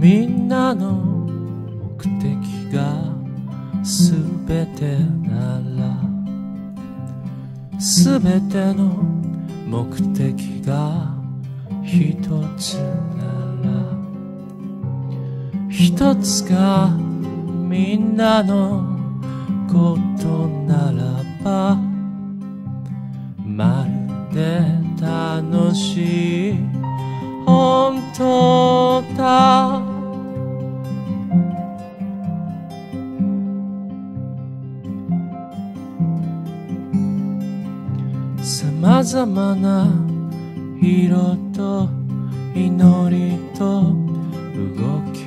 みんなの目的が全てなら全ての目的が一つなら一つがみんなのことならばまるで楽しい。本当だ。様々な色と祈りと動き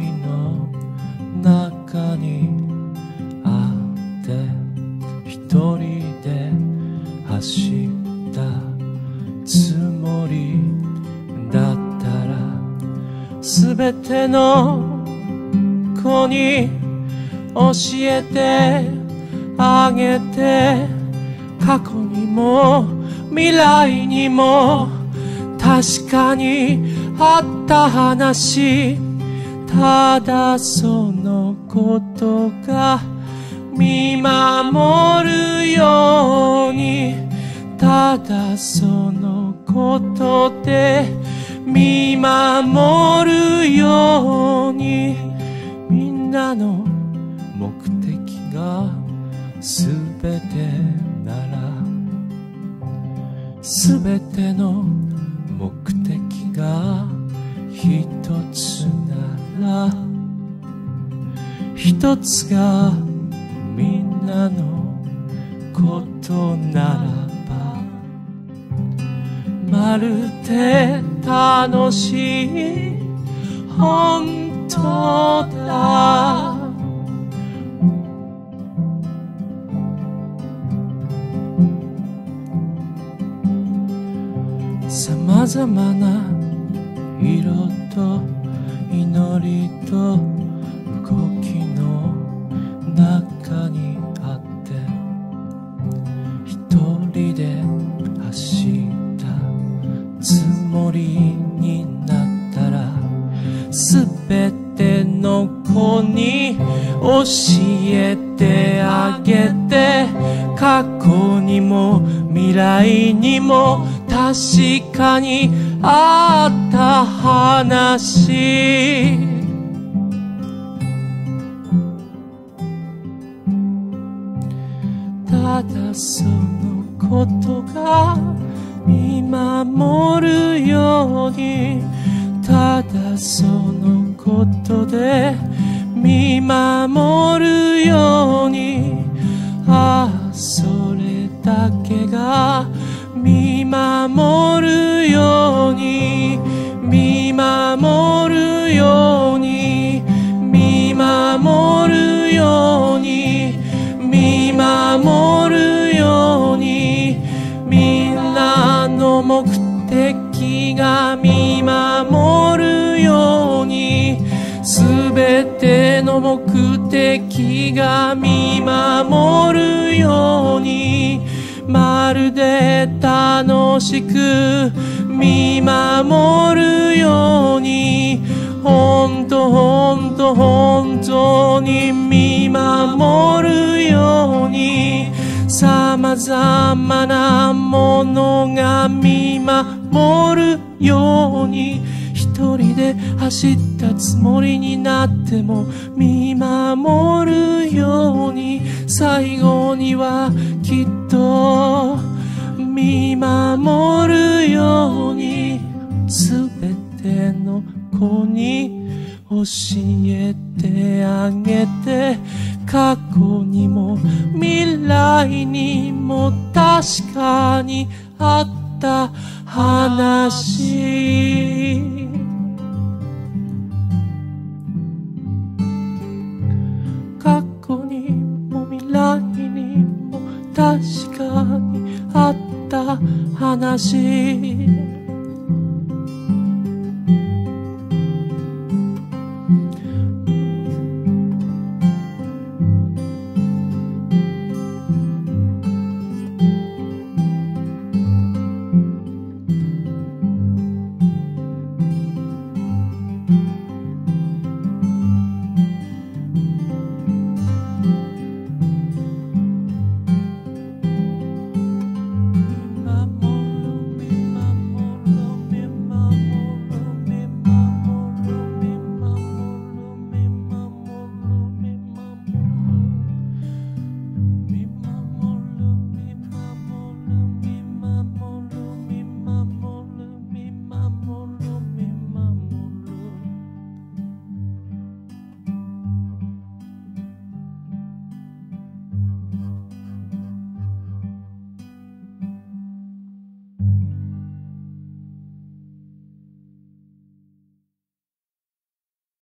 すべての子に教えてあげて。過去にも未来にも確かにあった話。ただそのことが見守るように。ただそのことで。見守るように。みんなの目的が全てならすべての目的が一つなら一つがみんなのことならばまるで楽しい。本当だ。様々な色と祈りとつもりになったらすべての子に教えてあげて過去にも未来にも確かにあった話。ただそのことが見守るようにただそのことで見守るようにああそれだけが見守るように見守るように見守るように。見守る目的が見守るようにすべての目的が見守るようにまるで楽しく見守るように本当本当本当に見守るように様々なものが見守るように一人で走ったつもりになっても見守るように最後にはきっと見守るようにすべての子に教えてあげて過去にも未来にも確かにあった話。過去にも未来にも確かにあった話。